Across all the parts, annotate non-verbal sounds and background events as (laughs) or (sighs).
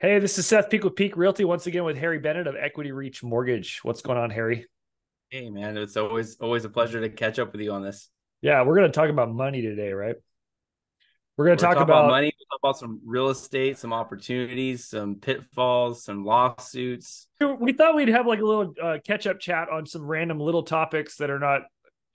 Hey, this is Seth Peek with Peek Realty once again with Harry Bennet of Equity Reach Mortgage. What's going on, Harry? Hey, man, it's always always a pleasure to catch up with you on this. Yeah, we're going to talk about money today, right? We're going to talk, talk about, about money, talk about some real estate, some opportunities, some pitfalls, some lawsuits. We thought we'd have like a little uh, catch up chat on some random little topics that are not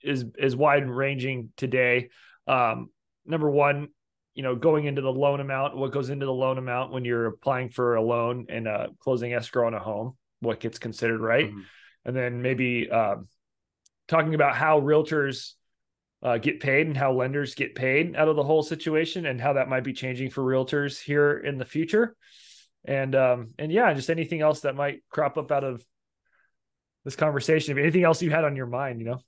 as as wide ranging today. Um, number one, you know, going into the loan amount, what goes into the loan amount when you're applying for a loan and uh, closing escrow on a home, what gets considered right, mm-hmm. and then maybe um, talking about how realtors uh, get paid and how lenders get paid out of the whole situation, and how that might be changing for realtors here in the future, and um, and yeah, just anything else that might crop up out of this conversation. Anything else you had on your mind, you know?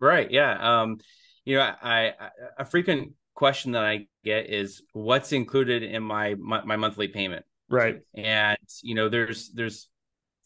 Right. Yeah. Um, you know, I, I a frequent question that I get is what's included in my my monthly payment. Right. And you know, there's there's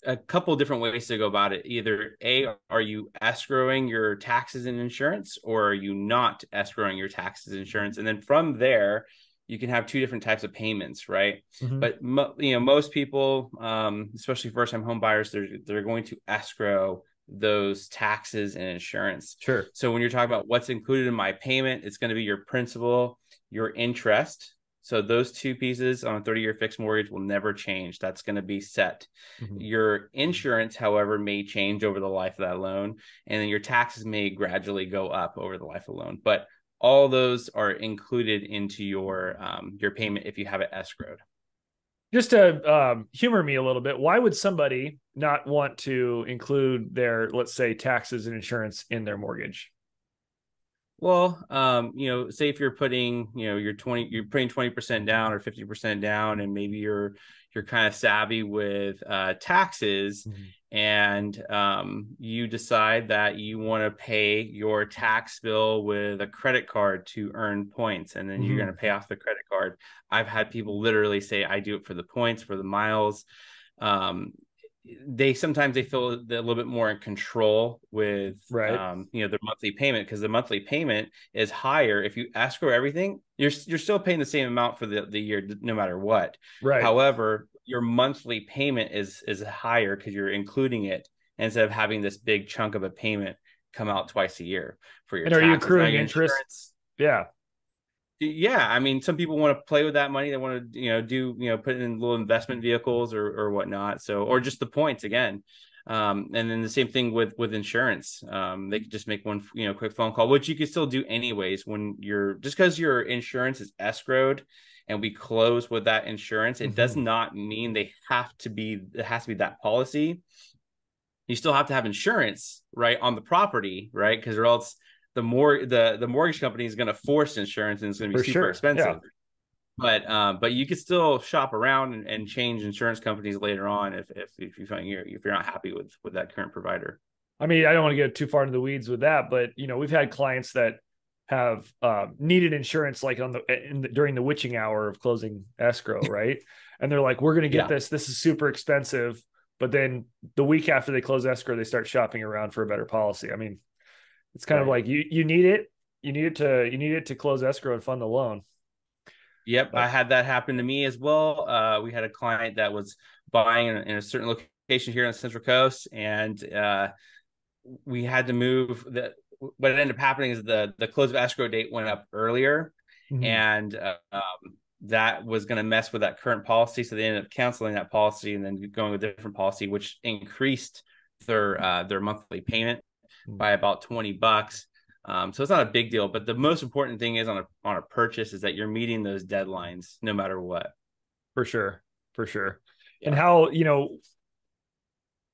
a couple different ways to go about it. Either A, are you escrowing your taxes and insurance, or are you not escrowing your taxes and insurance? And then from there, you can have two different types of payments, right? Mm-hmm. But mo- you know, most people, um, especially first time home buyers, they're they're going to escrow those taxes and insurance. Sure. So when you're talking about what's included in my payment, it's going to be your principal, your interest. So those two pieces on a 30 year fixed mortgage will never change. That's going to be set. Mm-hmm. Your insurance, however, may change over the life of that loan, and then your taxes may gradually go up over the life of the loan. But all those are included into your um, your payment if you have it escrowed just to um, humor me a little bit, why would somebody not want to include their, let's say, taxes and insurance in their mortgage? Well, um, you know, say if you're putting, you know, you're 20, you're putting 20% down or 50% down, and maybe you're you're kind of savvy with uh, taxes mm-hmm. And um, you decide that you want to pay your tax bill with a credit card to earn points and then mm-hmm. you're going to pay off the credit card. I've had people literally say i do it for the points for the miles. Um, they sometimes they feel a little bit more in control with right. um, you know their monthly payment because the monthly payment is higher. If you escrow everything you're you're still paying the same amount for the, the year no matter what. Right. However your monthly payment is is higher because you're including it instead of having this big chunk of a payment come out twice a year for your and are you accruing interest? Yeah. Yeah i mean some people want to play with that money they want to you know do you know put it in little investment vehicles or or whatnot so or just the points again. Um, and then the same thing with with insurance. Um, they could just make one you know quick phone call which you could still do anyways when you're just because your insurance is escrowed and we close with that insurance it mm-hmm. does not mean they have to be it has to be that policy you still have to have insurance right on the property right because or else the more the the mortgage company is going to force insurance and it's going to be For super sure. expensive. Yeah. But um, but you could still shop around and, and, change insurance companies later on if if, if you find you're if you're not happy with with that current provider. I mean, I don't want to get too far into the weeds with that, but you know, we've had clients that have uh, needed insurance like on the, the, during the witching hour of closing escrow, (laughs) right? and they're like, "We're going to get yeah. this. This is super expensive." But then the week after they close escrow, they start shopping around for a better policy. I mean, it's kind right. of like you you need it, you need it to you need it to close escrow and fund the loan. Yep, I had that happen to me as well. Uh, we had a client that was buying in, in, a certain location here on the Central Coast, and uh, we had to move. The what ended up happening is the the close of escrow date went up earlier, mm-hmm. and uh, um, that was going to mess with that current policy. So they ended up canceling that policy and then going with a different policy, which increased their uh, their monthly payment by about 20 bucks. Um, so it's not a big deal, but the most important thing is on a on a purchase is that you're meeting those deadlines no matter what. For sure. For sure. Yeah. And how, you know,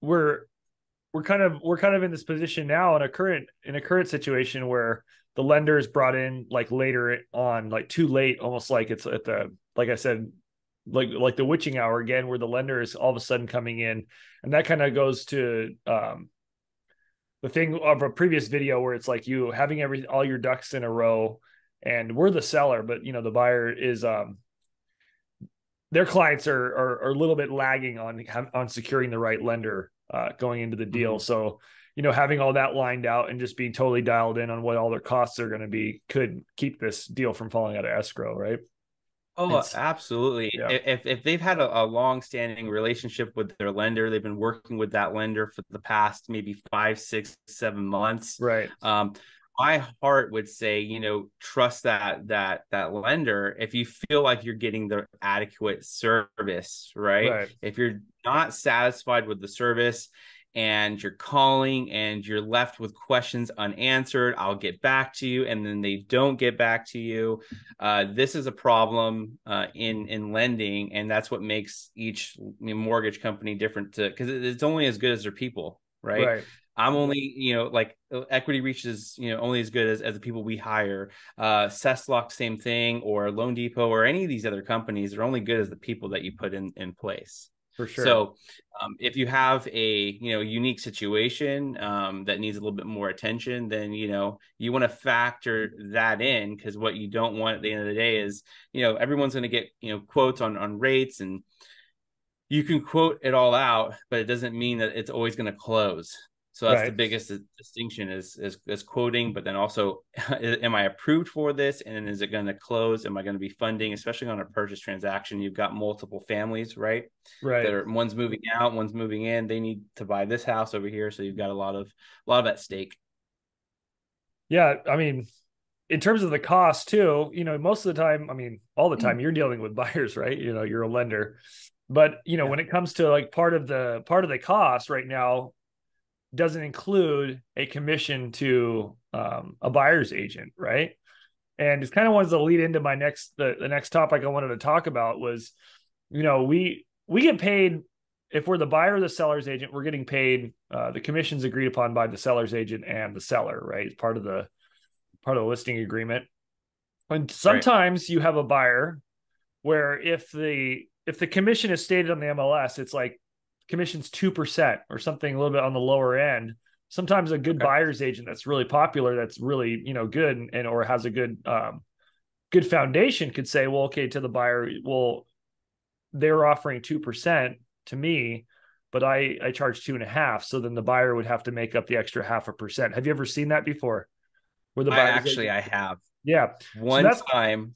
we're we're kind of we're kind of in this position now in a current in a current situation where the lender is brought in like later on, like too late, almost like it's at the like I said, like like the witching hour again, where the lender is all of a sudden coming in, and that kind of goes to um, the thing of a previous video where it's like you having every all your ducks in a row and we're the seller but you know the buyer is um their clients are are, are a little bit lagging on on securing the right lender uh, going into the deal mm-hmm. so you know having all that lined out and just being totally dialed in on what all their costs are going to be could keep this deal from falling out of escrow right Oh, it's, absolutely. Yeah. If if they've had a, a long-standing relationship with their lender, they've been working with that lender for the past maybe five, six, seven months. Right. Um, my heart would say, you know, trust that that that lender if you feel like you're getting the adequate service, right? right. If you're not satisfied with the service and you're calling and you're left with questions unanswered i'll get back to you and then they don't get back to you uh, this is a problem uh, in in lending and that's what makes each mortgage company different to because it's only as good as their people right? right i'm only you know like Equity Reach's you know only as good as, as the people we hire uh SESLOC same thing or loanDepot or any of these other companies are only good as the people that you put in in place for sure. So, um, if you have a you know unique situation um, that needs a little bit more attention, then you know you want to factor that in because what you don't want at the end of the day is you know everyone's going to get you know quotes on on rates and you can quote it all out, but it doesn't mean that it's always going to close. So that's right. the biggest distinction is, is is quoting, but then also, (laughs) am I approved for this, and is it going to close? Am I going to be funding, especially on a purchase transaction? You've got multiple families, right? Right. That are, one's moving out, one's moving in. They need to buy this house over here, so you've got a lot of a lot of at stake. Yeah, I mean, in terms of the cost too, you know, most of the time, I mean, all the time, mm. you're dealing with (laughs) buyers, right? You know, you're a lender, but you know, yeah. when it comes to like part of the part of the cost right now doesn't include a commission to um, a buyer's agent, right? And it's kind of wants to lead into my next the, the next topic I wanted to talk about was, you know, we we get paid if we're the buyer or the seller's agent, we're getting paid uh, the commissions agreed upon by the seller's agent and the seller, right? It's part of the part of the listing agreement. And sometimes right. you have a buyer where if the if the commission is stated on the MLS, it's like commissions 2% or something a little bit on the lower end sometimes a good okay. buyer's agent that's really popular that's really you know good and, and or has a good um, good foundation could say well okay to the buyer well they're offering 2% to me but i i charge two and a half. So then the buyer would have to make up the extra half a percent. Have you ever seen that before? Where the buyer actually agent... i have. Yeah. One so time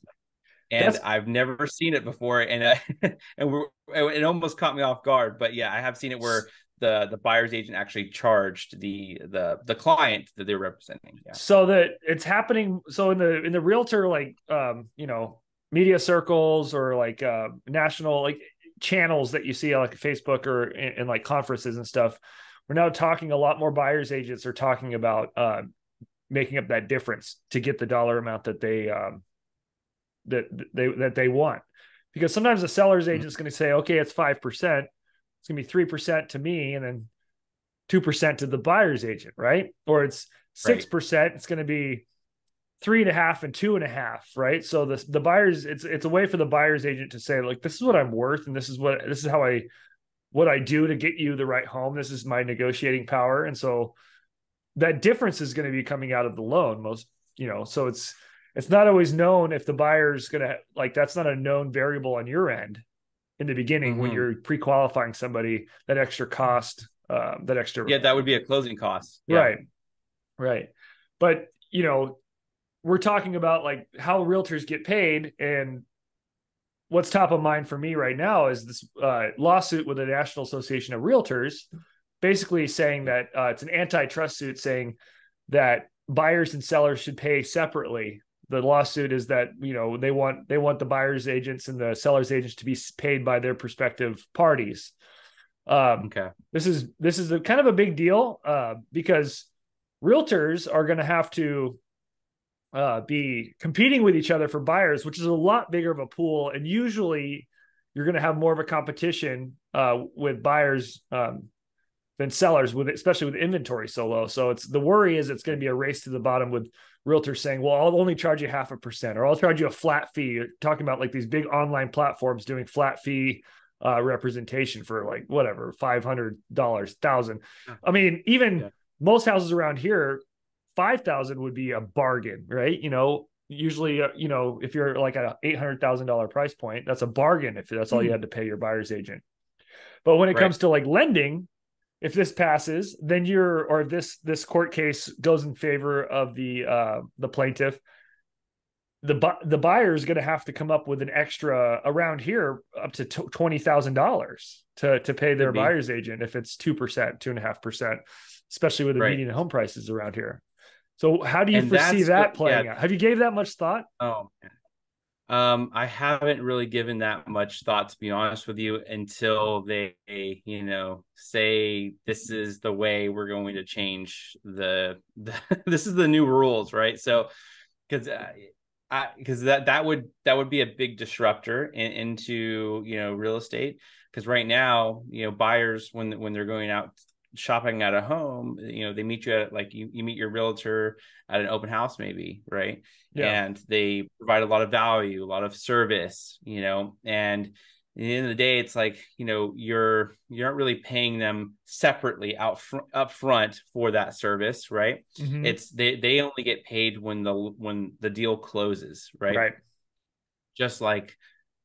and That's... I've never seen it before, and uh, (laughs) and we're, it almost caught me off guard. But yeah, I have seen it where the the buyer's agent actually charged the the the client that they're representing. Yeah. So that it's happening. So in the in the realtor like um you know media circles or like uh national like channels that you see like Facebook or in, in like conferences and stuff, we're now talking a lot more buyers agents are talking about uh making up that difference to get the dollar amount that they um that they that they want. Because sometimes the seller's mm-hmm. agent is going to say okay it's 5% it's going to be 3% to me and then 2% to the buyer's agent right? Or it's 6% right. it's going to be three and a half and two and a half right? So the the buyers it's it's a way for the buyer's agent to say like this is what i'm worth and this is what this is how i what i do to get you the right home. This is my negotiating power. And so that difference is going to be coming out of the loan most you know so it's it's not always known if the buyer's going to like that's not a known variable on your end in the beginning mm-hmm. when you're pre-qualifying somebody that extra cost uh, that extra yeah that would be a closing cost yeah. right right but you know we're talking about like how realtors get paid and what's top of mind for me right now is this uh, lawsuit with the national association of realtors basically saying that uh, it's an antitrust suit saying that buyers and sellers should pay separately the lawsuit is that you know they want they want the buyers agents and the sellers agents to be paid by their prospective parties. Um, okay. this is this is a kind of a big deal uh, because realtors are going to have to uh, be competing with each other for buyers which is a lot bigger of a pool. And usually you're going to have more of a competition uh, with buyers um, than sellers with especially with inventory so low. So it's the worry is it's going to be a race to the bottom with realtors saying, well, I'll only charge you half a percent or I'll charge you a flat fee. You're talking about like these big online platforms doing flat fee uh, representation for like whatever, $500, thousand. 1000 I mean, even yeah. most houses around here, 5,000 would be a bargain, right? You know, usually, uh, you know, if you're like at a $800,000 price point, that's a bargain if that's all you hmm. had to pay your buyer's agent. But when it right. comes to like lending, if this passes, then you're or this this court case goes in favor of the uh the plaintiff, the the buyer is going to have to come up with an extra around here up to twenty thousand dollars to to pay their buyer's agent if it's two percent, two and a half percent, especially with the right. median home prices around here. So how do you and foresee that playing yeah. out? Have you gave that much thought? Oh, um, I haven't really given that much thought to be honest with you until they, you know, say this is the way we're going to change the, the (laughs) this is the new rules, right? So, because I because that that would that would be a big disruptor in, into you know real estate because right now you know buyers when when they're going out shopping at a home you know they meet you at like you, you meet your realtor at an open house maybe right yeah. and they provide a lot of value a lot of service you know and at the end of the day, it's like you know you're you aren't really paying them separately out fr- up front for that service, right? Mm-hmm. It's they they only get paid when the when the deal closes, right? Right. Just like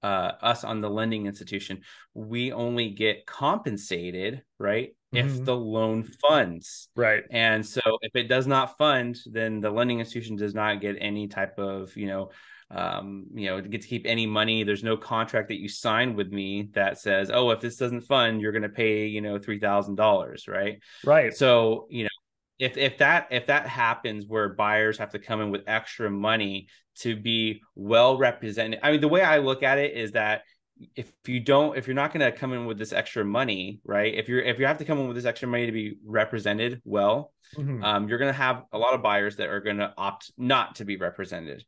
uh, us on the lending institution, we only get compensated, right? Mm-hmm. If the loan funds, right? And so if it does not fund, then the lending institution does not get any type of you know um, you know, get to keep any money. There's no contract that you sign with me that says, oh, if this doesn't fund, you're going to pay, you know, three thousand dollars, right? Right. So, you know, if if that if that happens where buyers have to come in with extra money to be well represented, I mean, the way I look at it is that if you don't if you're not going to come in with this extra money right if you're if you have to come in with this extra money to be represented well mm-hmm. um, you're going to have a lot of buyers that are going to opt not to be represented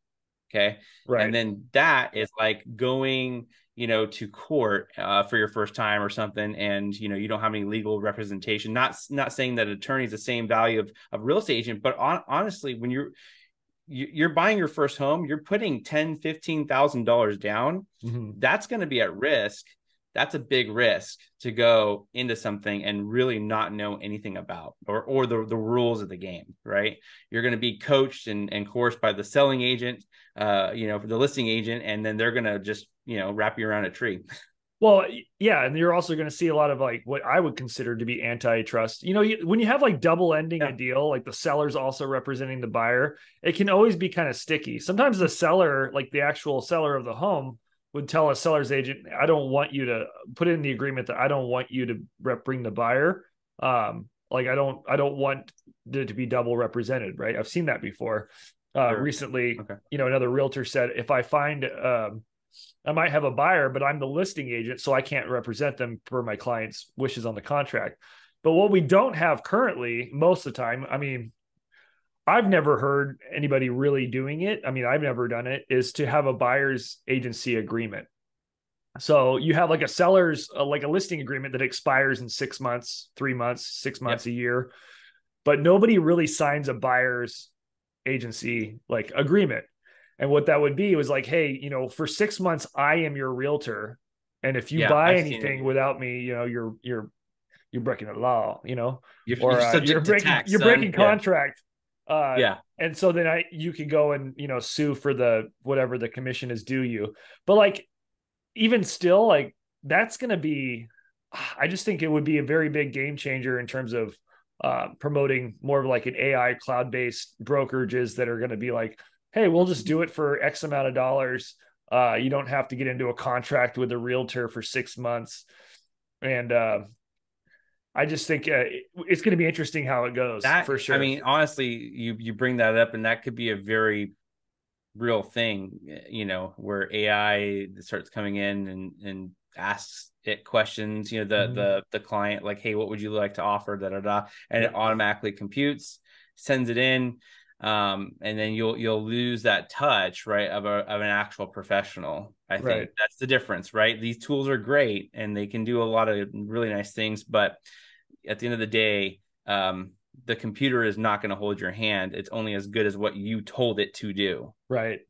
Okay. Right. And then that is like going, you know, to court uh, for your first time or something, and you know you don't have any legal representation. Not not saying that attorney is the same value of of real estate agent, but on, honestly, when you're you're buying your first home, you're putting ten, fifteen thousand dollars down. Mm-hmm. That's going to be at risk. That's a big risk to go into something and really not know anything about or or the, the rules of the game, right? You're going to be coached and, and course by the selling agent uh, you know, for the listing agent, and then they're gonna just, you know, wrap you around a tree. Well, yeah, and you're also going to see a lot of like what I would consider to be antitrust. You know, you, when you have like double ending yeah. a deal, like the seller's also representing the buyer, it can always be kind of sticky. Sometimes the seller, like the actual seller of the home, would tell a seller's agent, "I don't want you to put in the agreement that I don't want you to rep- bring the buyer. Um, like I don't, I don't want it to be double represented." Right? I've seen that before uh, sure. recently. Okay. You know, another realtor said if I find um, I might have a buyer, but I'm the listing agent, so I can't represent them for my client's wishes on the contract. But what we don't have currently, most of the time, I mean, I've never heard anybody really doing it. I mean, I've never done it, is to have a buyer's agency agreement. So you have like a seller's, uh, like a listing agreement that expires in six months, three months, six months, yep. a year, but nobody really signs a buyer's agency like agreement. And what that would be was like, hey, you know, for six months, I am your realtor. And if you yeah, buy I've anything without me, you know, you're you're you're breaking the law, you know, you're, or, you're, uh, you're breaking tax, you're breaking contract. Yeah. Uh, yeah. And so then I you can go and you know sue for the whatever the commission is due you. But like even still, like that's gonna be (sighs) I just think it would be a very big game changer in terms of uh, promoting more of like an AI cloud based brokerages that are going to be like, hey, we'll just do it for X amount of dollars. Uh, you don't have to get into a contract with a realtor for six months. And uh, I just think uh, it's going to be interesting how it goes that, for sure. I mean, honestly, you you bring that up, and that could be a very real thing, you know, where AI starts coming in and and asks it questions, you know, the mm-hmm. the the client like, hey, what would you like to offer? Da da da, and it automatically computes, sends it in, um, and then you'll you'll lose that touch, right, of a of an actual professional. I think right. that's the difference, right? These tools are great and they can do a lot of really nice things, but at the end of the day, um, the computer is not going to hold your hand. It's only as good as what you told it to do. Right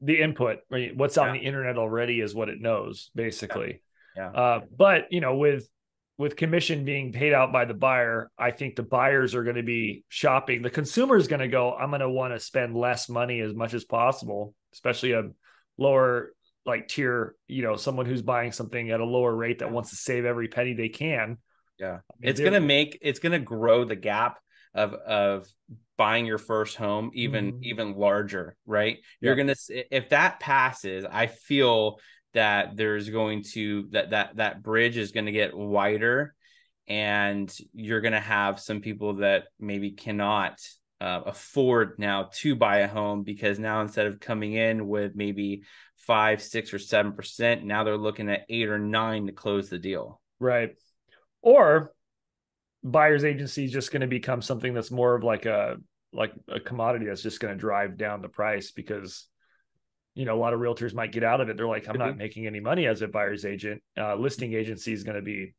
the input, right? What's on yeah. the internet already is what it knows, basically. Yeah. yeah. Uh, but you know, with with commission being paid out by the buyer, I think the buyers are going to be shopping. The consumer is going to go, I'm going to want to spend less money as much as possible, especially a lower like tier, you know, someone who's buying something at a lower rate that wants to save every penny they can. Yeah. I mean, it's going to make it's going to grow the gap of of buying your first home even mm-hmm. even larger right you're gonna if that passes i feel that there's going to that that that bridge is going to get wider and you're going to have some people that maybe cannot uh, afford now to buy a home because now instead of coming in with maybe five, six, or seven percent, now they're looking at eight or nine to close the deal. Right. Or buyer's agency is just going to become something that's more of like a like a commodity that's just going to drive down the price because you know a lot of realtors might get out of it they're like i'm not making any money as a buyer's agent uh, listing agency is going to be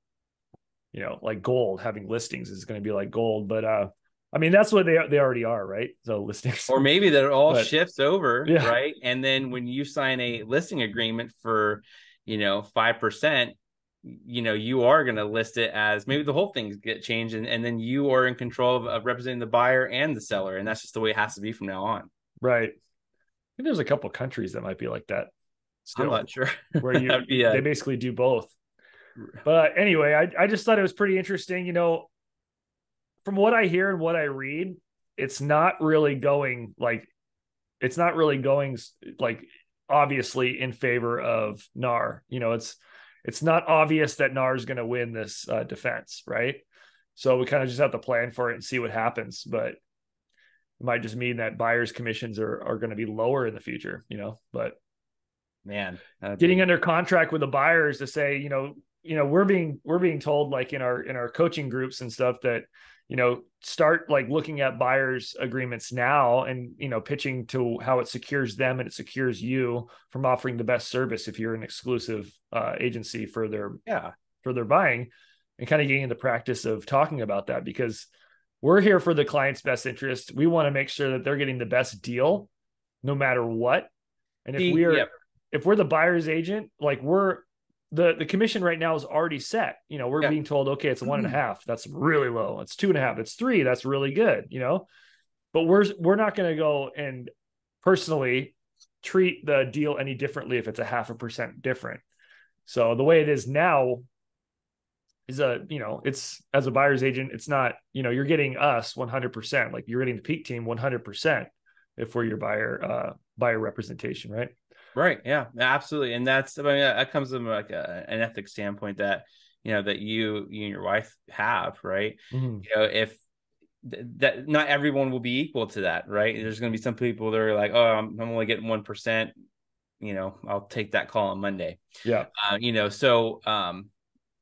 you know like gold having listings is going to be like gold but uh I mean, that's what they they already are, right? So (laughs) listings, or maybe that all but, shifts over, yeah. right? And then when you sign a listing agreement for, you know, five percent, you know, you are going to list it as maybe the whole things get changed, and, and then you are in control of, of, representing the buyer and the seller, and that's just the way it has to be from now on. Right. There's a couple countries that might be like that. Still, I'm not sure where (laughs) you they basically do both. But anyway, I I just thought it was pretty interesting. You know, from what I hear and what I read, it's not really going like it's not really going like obviously in favor of NAR. You know, it's it's not obvious that NAR is going to win this uh, defense, right? So we kind of just have to plan for it and see what happens. But it might just mean that buyers' commissions are are going to be lower in the future, you know. But man, getting be... under contract with the buyers to say, you know, you know, we're being we're being told like in our in our coaching groups and stuff that you know start like looking at buyers agreements now and you know pitching to how it secures them and it secures you from offering the best service if you're an exclusive uh, agency for their yeah. for their buying and kind of getting into practice of talking about that because we're here for the client's best interest. We want to make sure that they're getting the best deal no matter what. And if we're yep. if we're the buyer's agent like we're the the commission right now is already set. You know, we're yeah. being told, okay, it's one and a half. That's really low. It's two and a half. It's three. That's really good. You know, but we're we're not going to go and personally treat the deal any differently if it's a half a percent different. So the way it is now is a you know it's as a buyer's agent, it's not you know you're getting us 100 percent like you're getting the Peek team 100 percent if we're your buyer uh buyer representation, right? Right. Yeah. Absolutely. And that's I mean that comes from like a, an ethics standpoint that you know that you you and your wife have, right? Mm-hmm. You know, if that not everyone will be equal to that, right? There's going to be some people that are like, oh, I'm, I'm only getting one percent. You know, I'll take that call on Monday. Yeah. Uh, you know, so um,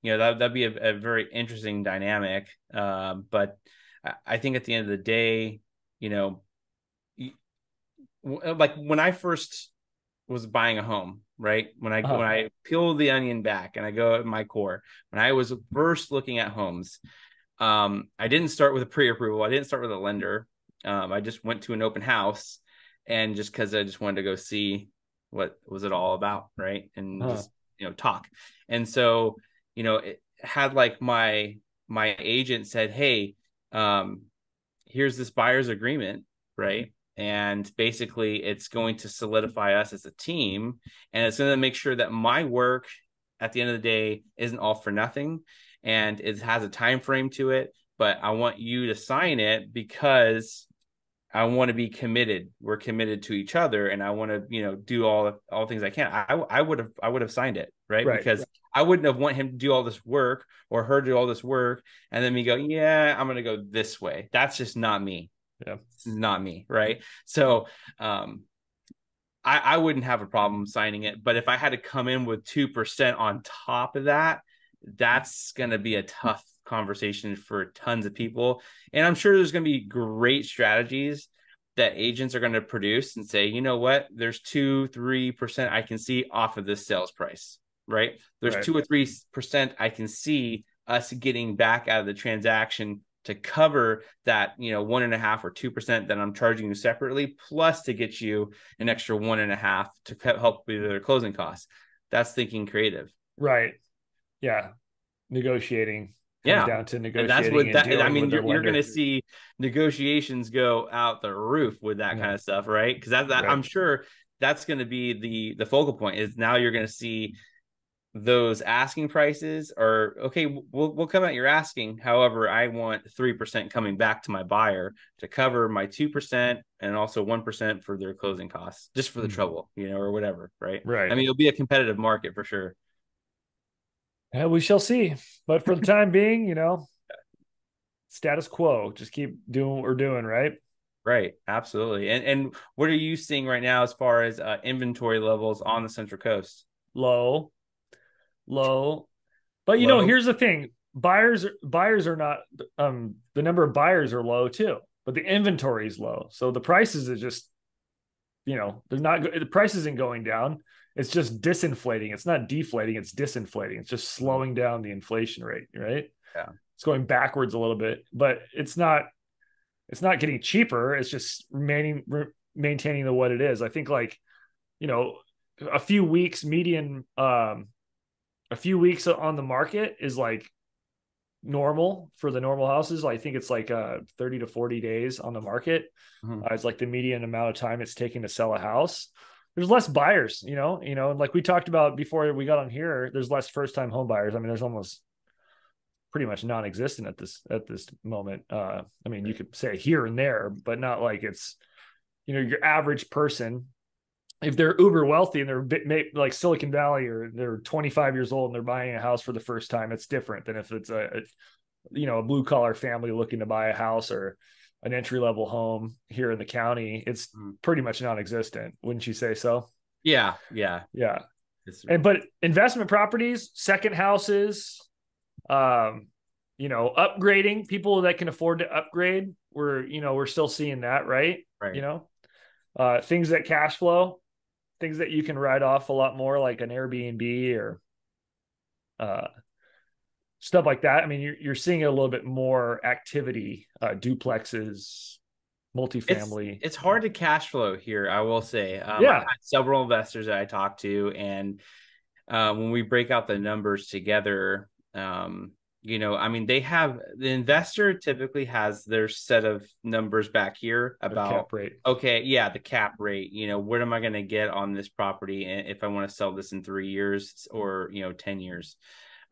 you know that that'd be a, a very interesting dynamic. Uh, but I, I think at the end of the day, you know, like when I first was buying a home, right? When I uh-huh. when I peel the onion back and I go at my core, when I was first looking at homes, um, I didn't start with a pre-approval. I didn't start with a lender. Um, I just went to an open house, and just because I just wanted to go see what was it all about, right? And uh-huh. just you know talk. And so you know, it had like my my agent said, "Hey, um, here's this buyer's agreement, right?" And basically it's going to solidify us as a team and it's going to make sure that my work at the end of the day isn't all for nothing and it has a time frame to it but i want you to sign it because i want to be committed. We're committed to each other and i want to you know do all all things i can. I i would have i would have signed it right, right because right. i wouldn't have want him to do all this work or her to do all this work and then me go yeah i'm going to go this way. That's just not me yeah. This is not me right? So um I, I wouldn't have a problem signing it but if i had to come in with 2% on top of that that's going to be a tough conversation for tons of people. And i'm sure there's going to be great strategies that agents are going to produce and say you know what? There's two three percent i can see off of this sales price right? There's right. two or three percent i can see us getting back out of the transaction to cover that you know one and a half or two percent that I'm charging you separately, plus to get you an extra one and a half to help with their closing costs. That's thinking creative, right? Yeah, negotiating. Yeah, down to negotiating. And that's what that. I mean, you're, you're going to see negotiations go out the roof with that yeah. kind of stuff, right? Because that, that right. I'm sure that's going to be the the focal point. Is now you're going to see those asking prices are okay we'll we'll come at your asking. However i want 3% coming back to my buyer to cover my 2% and also 1% for their closing costs just for the mm-hmm. trouble you know or whatever right? Right. i mean it'll be a competitive market for sure. Yeah, we shall see. But for the (laughs) time being you know status quo. Just keep doing what we're doing right? Right absolutely. And and what are you seeing right now as far as uh, inventory levels on the central coast? Low low. But you low. know, here's the thing: buyers buyers are not um the number of buyers are low too, but the inventory is low. So the prices are just you know, they're not the price isn't going down. It's just disinflating. It's not deflating, it's disinflating. It's just slowing down the inflation rate, right? Yeah. It's going backwards a little bit, but it's not it's not getting cheaper. It's just remaining re- maintaining the what it is. I think like, you know, a few weeks median um a few weeks on the market is like normal for the normal houses. I think it's like uh 30 to 40 days on the market. Mm-hmm. Uh, it's like the median amount of time it's taking to sell a house. There's less buyers, you know, you know, like we talked about before we got on here, there's less first time home buyers. I mean, there's almost pretty much non-existent at this at this moment. Uh I mean, you could say here and there, but not like it's you know, your average person if they're uber wealthy and they're like Silicon Valley or they're 25 years old and they're buying a house for the first time, it's different than if it's a, a you know a blue collar family looking to buy a house or an entry level home here in the county. It's mm. pretty much non-existent, wouldn't you say so? Yeah, yeah, yeah. And but investment properties, second houses, um, you know, upgrading people that can afford to upgrade. We're you know we're still seeing that, right? Right. You know, uh, things that cash flow things that you can write off a lot more, like an Airbnb or uh, stuff like that. I mean, you're you're seeing a little bit more activity, uh, duplexes, multifamily. It's, it's, hard to cash flow here, I will say. Um, yeah, several investors that I talked to, and uh, when we break out the numbers together, um, you know i mean they have the investor typically has their set of numbers back here about cap rate. okay yeah the cap rate you know what am i going to get on this property if i want to sell this in three years or you know 10 years?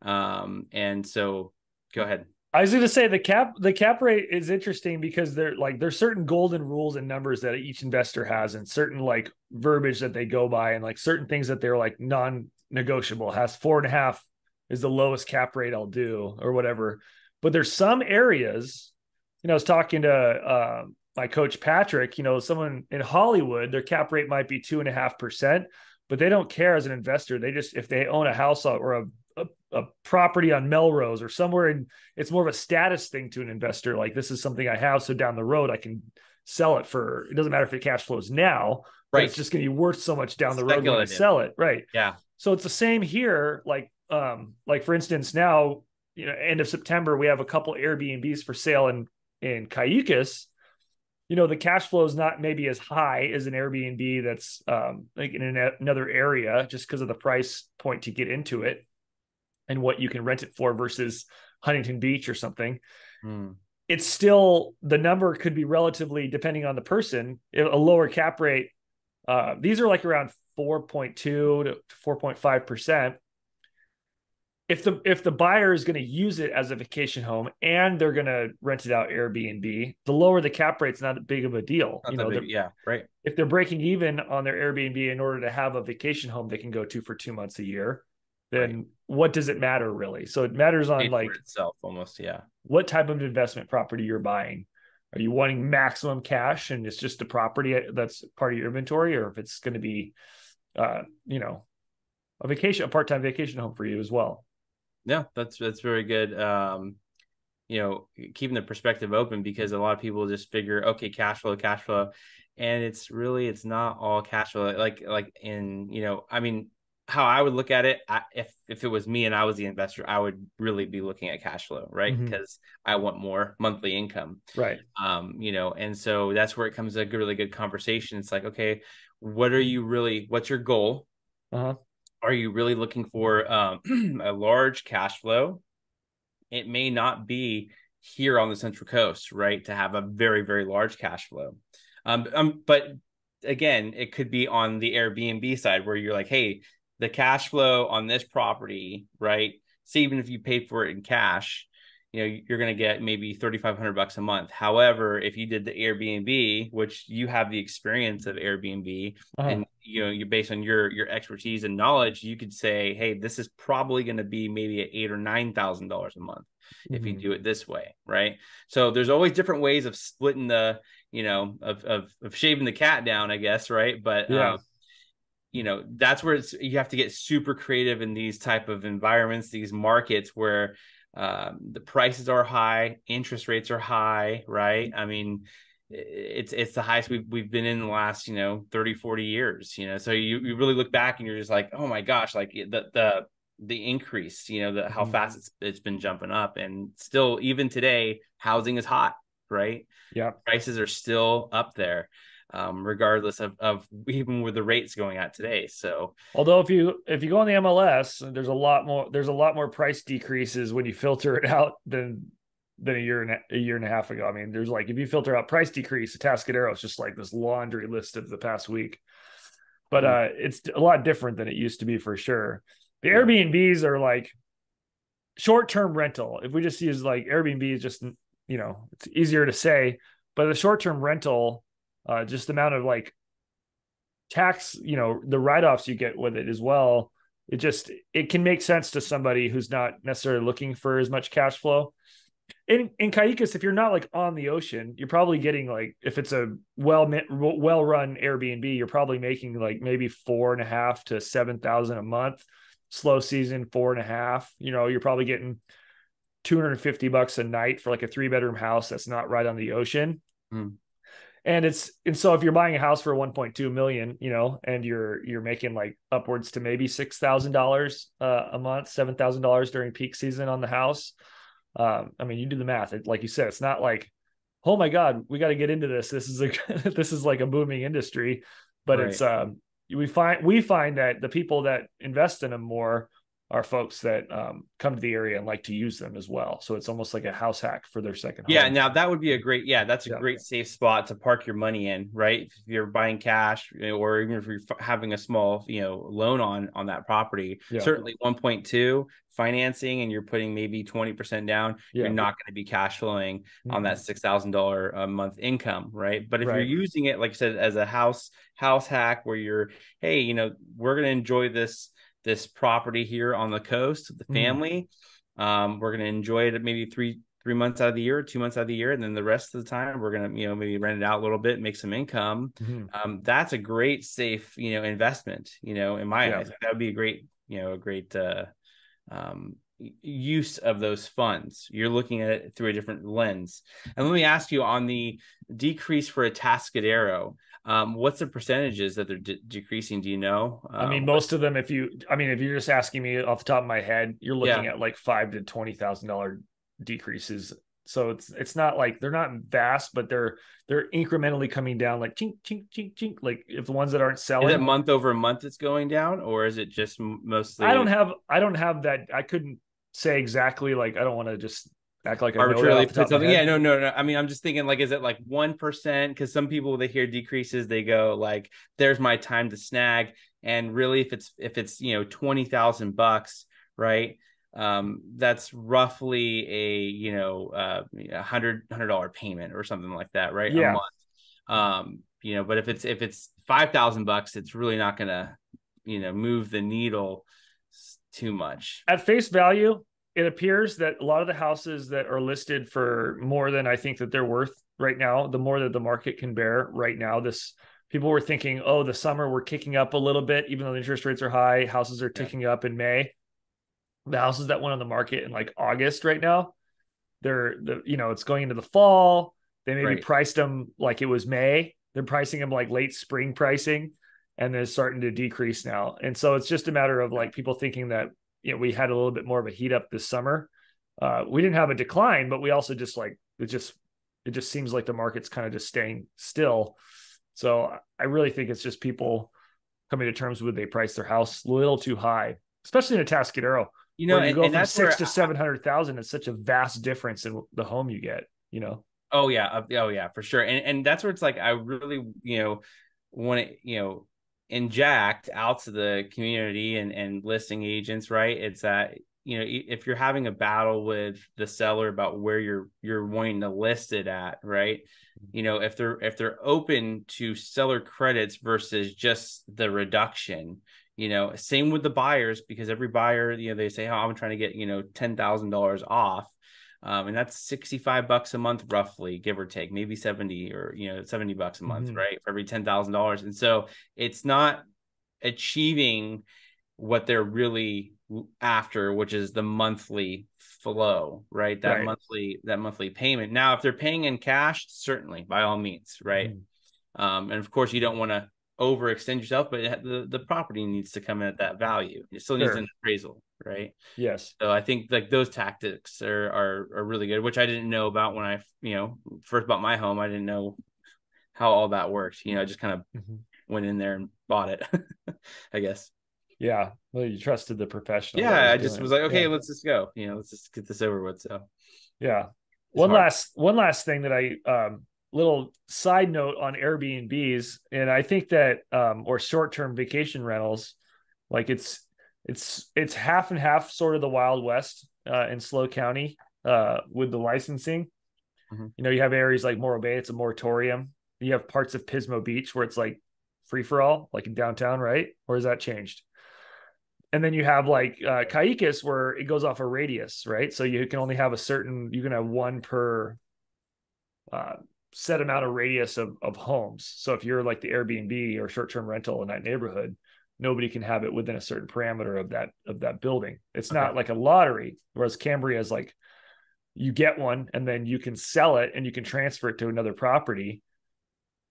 Um and so go ahead. I was going to say the cap the cap rate is interesting because there like there's certain golden rules and numbers that each investor has and certain like verbiage that they go by and like certain things that they're like non negotiable has four and a half is the lowest cap rate I'll do or whatever. But there's some areas, you know, I was talking to uh, my coach Patrick, you know, someone in Hollywood, their cap rate might be two and a half percent, but they don't care as an investor. They just, if they own a house or a, a, a property on Melrose or somewhere in, it's more of a status thing to an investor. Like this is something I have. So down the road, I can sell it for, it doesn't matter if it cash flows now, right. it's just going to be worth so much down the road when I sell it. Right. Yeah. So it's the same here. Like um, like for instance, now you know, end of September, we have a couple Airbnbs for sale in in Cayucos. You know, the cash flow is not maybe as high as an Airbnb that's um, like in an, another area, just because of the price point to get into it and what you can rent it for versus Huntington Beach or something. Mm. It's still the number could be relatively depending on the person, a lower cap rate. Uh, these are like around 4.2 to 4.5 percent if the if the buyer is going to use it as a vacation home and they're going to rent it out Airbnb, the lower the cap rate's not a big of a deal. Not you know, big, yeah, right. If they're breaking even on their Airbnb in order to have a vacation home they can go to for two months a year, then right. what does it matter really? So it matters on like itself almost, yeah. What type of investment property you're buying? Are you wanting maximum cash and it's just a property that's part of your inventory, or if it's going to be, uh, you know, a vacation, a part time vacation home for you as well? Yeah, that's that's very good. Um, you know, keeping the perspective open because a lot of people just figure, okay, cash flow, cash flow, and it's really it's not all cash flow. Like like in you know, I mean, how I would look at it, I, if if it was me and I was the investor, I would really be looking at cash flow, right? Mm-hmm. Because I want more monthly income, right? Um, you know, and so that's where it comes a really good conversation. It's like, okay, what are you really? What's your goal? Uh-huh are you really looking for um, (clears throat) a large cash flow? It may not be here on the Central Coast, right, to have a very, very large cash flow. Um, um, but again, it could be on the Airbnb side where you're like, hey, the cash flow on this property, right? So even if you paid for it in cash, you know you're going to get maybe 3500 bucks a month however if you did the airbnb which you have the experience of airbnb uh-huh. and you know you based on your your expertise and knowledge you could say hey this is probably going to be maybe at eight or nine thousand dollars a month mm-hmm. if you mm-hmm. do it this way right so there's always different ways of splitting the you know of of, of shaving the cat down i guess right but yeah um, you know that's where it's you have to get super creative in these type of environments these markets where um, the prices are high, interest rates are high, right? I mean, it's it's the highest we've we've been in the last you know 30 40 years you know so you, you really look back and you're just like oh my gosh like the the the increase you know the how mm-hmm. fast it's it's been jumping up and still even today housing is hot right yeah prices are still up there um, regardless of, of even with the rates going at today. So, although if you if you go on the MLS, there's a lot more there's a lot more price decreases when you filter it (laughs) out than than a year and a, a year and a half ago. I mean, there's like if you filter out price decrease, Atascadero is just like this laundry list of the past week. But mm-hmm. uh, it's a lot different than it used to be for sure. The Airbnbs are like short term rental. If we just use like Airbnb is just you know it's easier to say, but the short term rental uh, just the amount of like tax, you know, the write offs you get with it as well. It just it can make sense to somebody who's not necessarily looking for as much cash flow. In in Cayucos, if you're not like on the ocean, you're probably getting like if it's a well well run Airbnb, you're probably making like maybe four and a half to seven thousand a month. Slow season, four and a half. You know, you're probably getting 250 bucks a night for like a three bedroom house that's not right on the ocean. Mm and it's and so if you're buying a house for 1.2 million you know and you're you're making like upwards to maybe six thousand uh, dollars a month seven thousand dollars during peak season on the house um, i mean you do the math. It, like you said it's not like oh my god we got to get into this. This is a (laughs) this is like a booming industry. But right. it's um we find we find that the people that invest in them more are folks that um, come to the area and like to use them as well. So it's almost like a house hack for their second home. Yeah, now that would be a great yeah, that's a yeah. great safe spot to park your money in, right? If you're buying cash or even if you're having a small, you know, loan on on that property, yeah. certainly 1.2 financing and you're putting maybe 20% down, yeah. you're not going to be cash flowing mm-hmm. on that mm-hmm. $6,000 a month income, right? But if right. you're using it like I said as a house house hack where you're hey, you know, we're going to enjoy this this property here on the coast, the mm-hmm. family. Mm. Um, we're going to enjoy it maybe three three months out of the year, two months out of the year, and then the rest of the time we're going to you know maybe rent it out a little bit, make some income. Mm-hmm. Um, that's a great safe you know investment. You know, in my yeah. eyes, that would be a great you know a great uh, um, use of those funds. You're looking at it through a different lens. And let me ask you on the decrease for Atascadero. Um, what's the percentages that they're de- decreasing? Do you know? I mean, um, most of them. If you, I mean, if you're just asking me off the top of my head, you're looking yeah. at like five to twenty thousand dollar decreases. So it's it's not like they're not vast, but they're they're incrementally coming down, like chink chink chink chink. Like if the ones that aren't selling, is it month over month it's going down, or is it just mostly? I don't have I don't have that. I couldn't say exactly. Like I don't want to just act like I arbitrarily put something. Yeah, no, no, no. I mean, I'm just thinking like, is it like one percent? Because some people they hear decreases, they go like, "There's my time to snag." And really, if it's if it's you know twenty thousand bucks, right? Um, that's roughly a you know uh, a hundred hundred dollar payment or something like that, right? Yeah. Um, you know, but if it's if it's five thousand bucks, it's really not gonna you know move the needle too much at face value it appears that a lot of the houses that are listed for more than I think that they're worth right now, the more that the market can bear right now, this people were thinking, oh, the summer we're kicking up a little bit, even though the interest rates are high, houses are ticking yeah. up in May. The houses that went on the market in like August right now, they're the you know, it's going into the fall. They maybe right. priced them like it was May. They're pricing them like late spring pricing and they're starting to decrease now. And so it's just a matter of like people thinking that you know we had a little bit more of a heat up this summer. Uh, we didn't have a decline, but we also just like it just it just seems like the market's kind of just staying still. So I really think it's just people coming to terms with they price their house a little too high, especially in a Atascadero. You know, you and, go and from six to seven hundred thousand. It's such a vast difference in the home you get. You know. Oh yeah, oh yeah, for sure. And and that's where it's like I really you know want to you know inject out to the community and and listing agents right? It's that you know if you're having a battle with the seller about where you're you're wanting to list it at right? Mm-hmm. You know if they're if they're open to seller credits versus just the reduction you know same with the buyers because every buyer you know they say oh i'm trying to get you know $10000 off um, and that's 65 bucks a month roughly give or take maybe 70 or you know 70 bucks a month mm-hmm. right for every $10000 and so it's not achieving what they're really after which is the monthly flow right that right. monthly that monthly payment now if they're paying in cash certainly by all means right mm-hmm. um, and of course you don't want to overextend yourself but the, the property needs to come in at that value it still needs sure. an appraisal right yes so i think like those tactics are, are are really good which i didn't know about when i you know first bought my home i didn't know how all that worked you know i just kind of mm-hmm. went in there and bought it (laughs) i guess yeah. Well, you trusted the professional. Yeah. I just was like, okay, yeah. let's just go. You know, let's just get this over with. So, yeah. It's one hard. last, one last thing that I, um, little side note on Airbnbs. And I think that, um, or short term vacation rentals, like it's, it's, it's half and half sort of the Wild West, uh, in SLO County, uh, with the licensing. Mm-hmm. You know, you have areas like Morro Bay, it's a moratorium. You have parts of Pismo Beach where it's like free for all, like in downtown, right? Or has that changed? and then you have like uh, Cayucos where it goes off a radius, right? So you can only have a certain, you can have one per uh, set amount of radius of, of homes. So if you're like the Airbnb or short term rental in that neighborhood, nobody can have it within a certain parameter of that of that building. It's okay. not like a lottery, whereas Cambria is like you get one and then you can sell it and you can transfer it to another property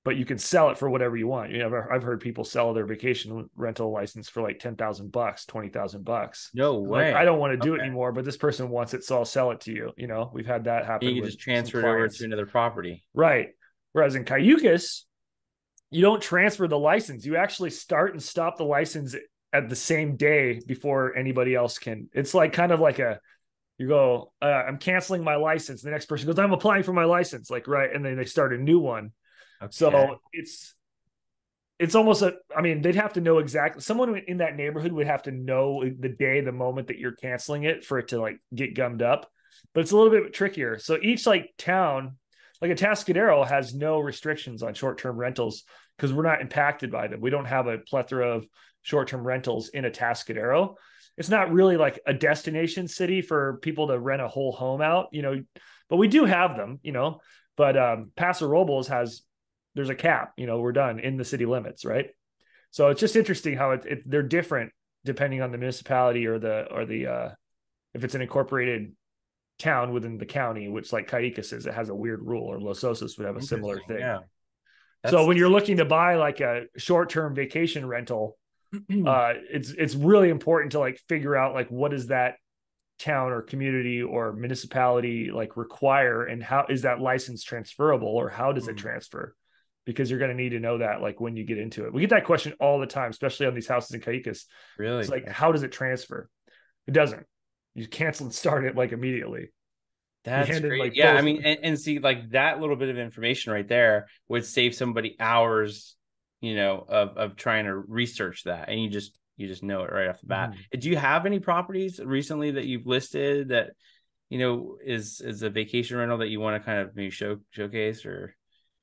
but you can sell it for whatever you want. You know, I've heard people sell their vacation rental license for like 10,000 bucks, 20,000 bucks. No way. Like, I don't want to do okay. it anymore, but this person wants it. So I'll sell it to you. You know, we've had that happen. You just transfer it over to another property. Right. Whereas in Cayucos, you don't transfer the license. You actually start and stop the license at the same day before anybody else can. It's like kind of like a, you go, uh, I'm canceling my license. The next person goes, I'm applying for my license. Like, right. And then they start a new one Okay. So it's it's almost a I mean, they'd have to know exactly someone in that neighborhood would have to know the day, the moment that you're canceling it for it to like get gummed up. But it's a little bit trickier. So each like town, like a Atascadero has no restrictions on short-term rentals because we're not impacted by them. We don't have a plethora of short-term rentals in Atascadero. It's not really like a destination city for people to rent a whole home out, you know, but we do have them, you know. But um, Paso Robles has there's a cap you know we're done in the city limits right? So it's just interesting how it, it, they're different depending on the municipality or the or the uh if it's an incorporated town within the county which like Cayucos is it has a weird rule or Los Osos would have a similar thing. yeah. That's... so when you're looking to buy like a short-term vacation rental (clears throat) uh it's it's really important to like figure out like what is that town or community or municipality like require and how is that license transferable or how does it mm. transfer because you're going to need to know that like when you get into it. We get that question all the time, especially on these houses in Cayucos. Really? It's like, how does it transfer? It doesn't. You cancel and start it like immediately. That's great. Like, yeah, both. I mean, and, and, see, like that little bit of information right there would save somebody hours, you know, of of trying to research that, and you just you just know it right off the bat. Mm. Do you have any properties recently that you've listed that you know is is a vacation rental that you want to kind of maybe show showcase or?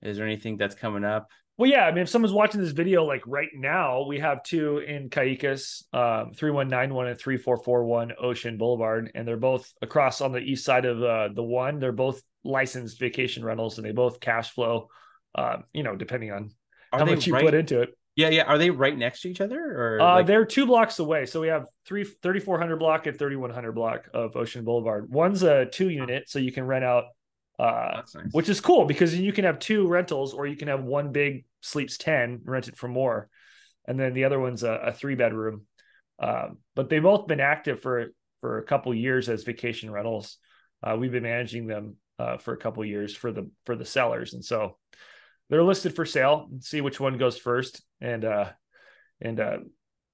Is there anything that's coming up? Well, yeah. I mean, if someone's watching this video like right now, we have two in Cayucos, um, 3191 and 3441 Ocean Boulevard, and they're both across on the east side of uh, the one. They're both licensed vacation rentals and they both cash flow, uh, you know, depending on Are how much you right? put into it. Yeah, yeah. Are they right next to each other or uh, like... they're two blocks away. So we have three 3400 block and 3100 block of Ocean Boulevard. One's a two unit, so you can rent out uh, nice. which is cool because you can have two rentals or you can have one big sleeps 10 rent it for more. And then the other one's a, a three bedroom. Um, but they've both been active for for a couple years as vacation rentals. Uh, we've been managing them uh, for a couple years for the for the sellers. And so they're listed for sale. See which one goes first. And uh and uh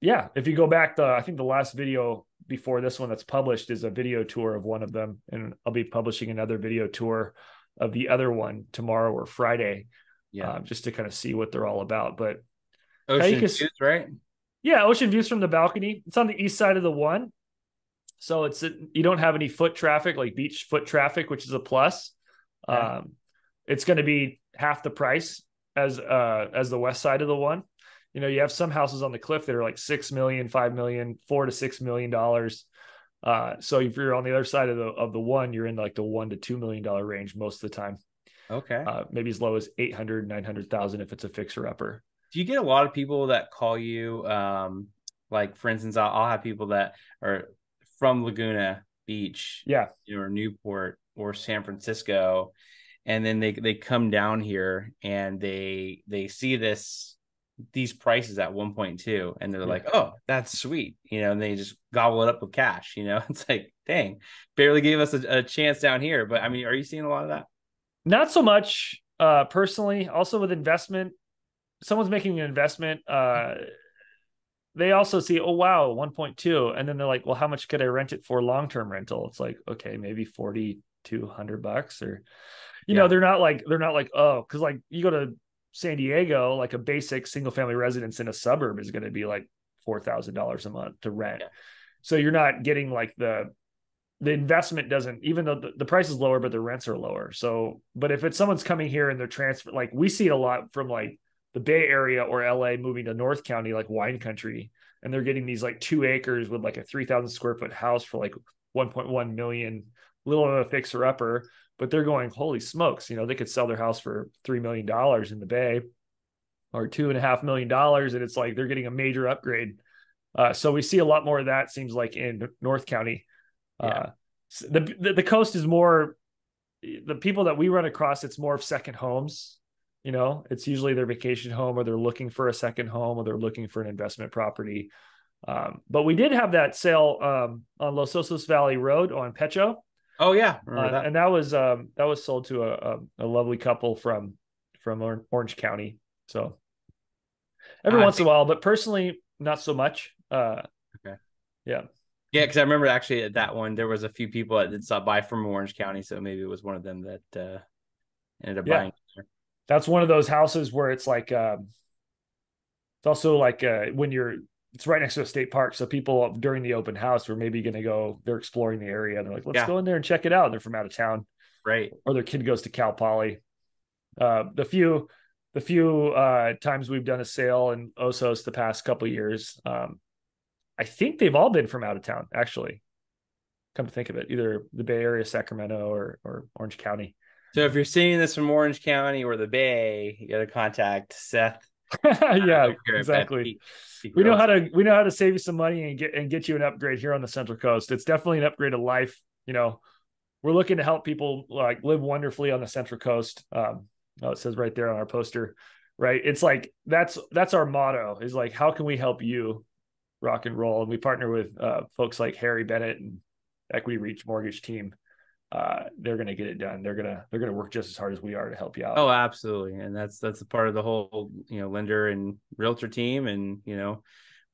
yeah if you go back the i think the last video before this one that's published is a video tour of one of them and i'll be publishing another video tour of the other one tomorrow or friday yeah um, just to kind of see what they're all about but Ocean Cayucos- views, right? Yeah, ocean views from the balcony. It's on the east side of the one. So it's you don't have any foot traffic like beach foot traffic, which is a plus. Yeah. Um, it's going to be half the price as uh as the west side of the one. You know, you have some houses on the cliff that are like six million, five million, four to six million dollars. Uh, so if you're on the other side of the of the one, you're in like the one to two million dollar range most of the time. Okay. Uh, maybe as low as 800, 900,000 if it's a fixer upper. Do you get a lot of people that call you? Um, like for instance, I'll, I'll have people that are from Laguna Beach, Yeah. you know, or Newport or San Francisco, and then they they come down here and they they see this these prices at 1.2 and they're Yeah. like oh that's sweet you know and they just gobble it up with cash you know (laughs) it's like dang barely gave us a, a chance down here but i mean are you seeing a lot of that Not so much uh personally. Also with investment, someone's making an investment, uh they also see, oh wow, 1.2. And then they're like, well, how much could I rent it for long-term rental? It's like, okay, maybe 40, 200 bucks or you know, they're not like they're not like, oh, because like you go to San Diego, like a basic single family residence in a suburb is going to be like four thousand dollars a month to rent. Yeah. So you're not getting like the the investment doesn't even though the, the price is lower, but the rents are lower. So, but if it's someone's coming here and they're transfer, like we see it a lot from like the Bay Area or LA moving to North County, like wine country, and they're getting these like two acres with like a three thousand square foot house for like 1.1 million, little of a fixer upper. But they're going, holy smokes, you know, they could sell their house for three million dollars in the Bay or two and a half million dollars, and it's like they're getting a major upgrade. Uh, so we see a lot more of that. Seems like in North County. Yeah. Uh, the, the the coast is more the people that we run across. It's more of second homes. You know, it's usually their vacation home, or they're looking for a second home, or they're looking for an investment property. Um, but we did have that sale um, on Los Osos Valley Road on Pecho, oh yeah uh, that and that was um, that was sold to a, a, a lovely couple from from Orange County. So every I once in a while, but personally, not so much. Uh, Okay. Yeah. Yeah, because I remember actually at that one there was a few people that did stop by from Orange County, so maybe it was one of them that uh, ended up Yeah. buying. that's one of those houses where it's like um it's also like uh when you're it's right next to a state park so people during the open house were maybe going to go they're exploring the area and they're like let's Yeah. go in there and check it out they're from out of town Right. or their kid goes to cal poly uh the few the few uh times we've done a sale in osos the past couple years um i think they've all been from out of town actually come to think of it either the bay area sacramento or or orange county So if you're seeing this from Orange County or the Bay, you got to contact Seth. (laughs) yeah exactly. we know how to we know how to save you some money and get and get you an upgrade here on the central coast. It's definitely an upgrade of life you know. We're looking to help people like live wonderfully on the central coast um oh it says right there on our poster right? It's like that's that's our motto is like how can we help you rock and roll? And we partner with uh folks like harry bennet and equity reach mortgage team uh they're gonna get it done. They're gonna they're gonna work just as hard as we are to help you out. Oh, absolutely, and that's that's a part of the whole you know lender and realtor team, and you know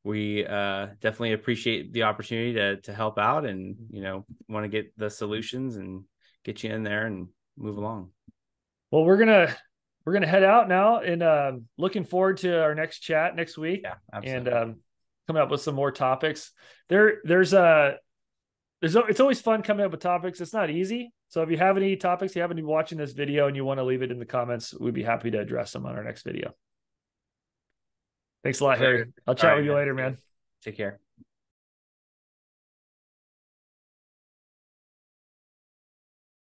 we uh, definitely appreciate the opportunity to to help out, and you know want to get the solutions and get you in there and move along. Well, we're gonna we're gonna head out now, and um, looking forward to our next chat next week, Yeah, and um, coming up with some more topics. There, there's a there's it's always fun coming up with topics. It's not easy, so if you have any topics you haven't been watching this video and you want to leave it in the comments, we'd be happy to address them on our next video. Thanks a lot, Harry. I'll chat right, with you man. later, man. Take care.